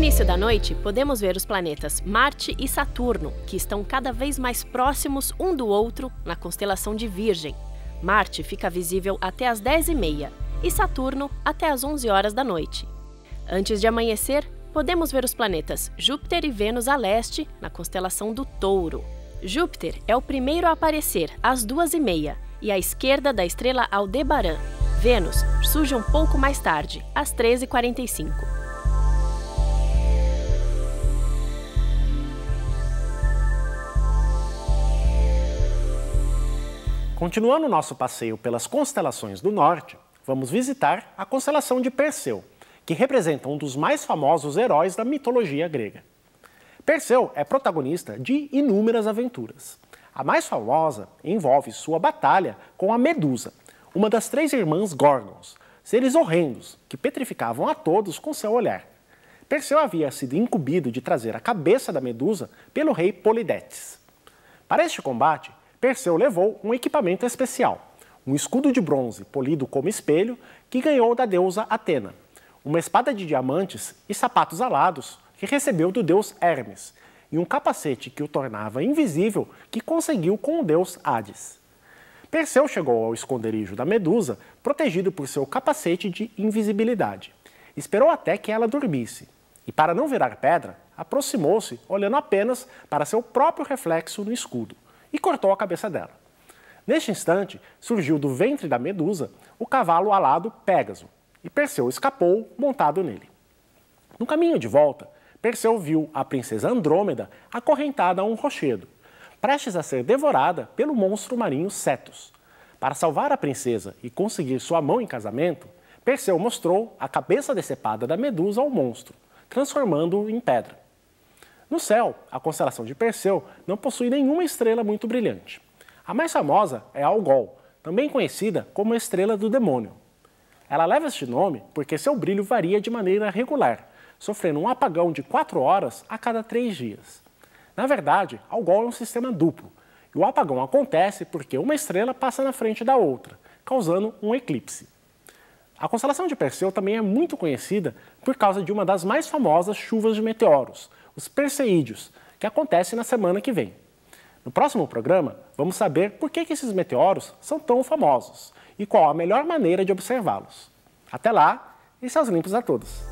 início da noite, podemos ver os planetas Marte e Saturno, que estão cada vez mais próximos um do outro na constelação de Virgem. Marte fica visível até as 10h30 e Saturno até as 11 horas da noite. Antes de amanhecer, podemos ver os planetas Júpiter e Vênus a leste, na constelação do Touro. Júpiter é o primeiro a aparecer às 2h30 e à esquerda da estrela Aldebaran. Vênus surge um pouco mais tarde, às 13h45. Continuando nosso passeio pelas constelações do norte, vamos visitar a constelação de Perseu, que representa um dos mais famosos heróis da mitologia grega. Perseu é protagonista de inúmeras aventuras. A mais famosa envolve sua batalha com a Medusa, uma das três irmãs Gorgons, seres horrendos que petrificavam a todos com seu olhar. Perseu havia sido incumbido de trazer a cabeça da Medusa pelo rei Polidetes. Para este combate, Perseu levou um equipamento especial, um escudo de bronze polido como espelho que ganhou da deusa Atena, uma espada de diamantes e sapatos alados que recebeu do deus Hermes, e um capacete que o tornava invisível que conseguiu com o deus Hades. Perseu chegou ao esconderijo da Medusa, protegido por seu capacete de invisibilidade. Esperou até que ela dormisse, e para não virar pedra, aproximou-se, olhando apenas para seu próprio reflexo no escudo, e cortou a cabeça dela. Neste instante, surgiu do ventre da Medusa o cavalo alado Pégaso, e Perseu escapou montado nele. No caminho de volta, Perseu viu a princesa Andrômeda acorrentada a um rochedo, prestes a ser devorada pelo monstro marinho Cetus. Para salvar a princesa e conseguir sua mão em casamento, Perseu mostrou a cabeça decepada da Medusa ao monstro, transformando-o em pedra. No céu, a constelação de Perseu não possui nenhuma estrela muito brilhante. A mais famosa é Algol, também conhecida como estrela do demônio. Ela leva este nome porque seu brilho varia de maneira regular, sofrendo um apagão de 4 horas a cada 3 dias. Na verdade, Algol é um sistema duplo, e o apagão acontece porque uma estrela passa na frente da outra, causando um eclipse. A constelação de Perseu também é muito conhecida por causa de uma das mais famosas chuvas de meteoros, os Perseídeos, que acontece na semana que vem. No próximo programa, vamos saber por que esses meteoros são tão famosos e qual a melhor maneira de observá-los. Até lá e seus limpos a todos!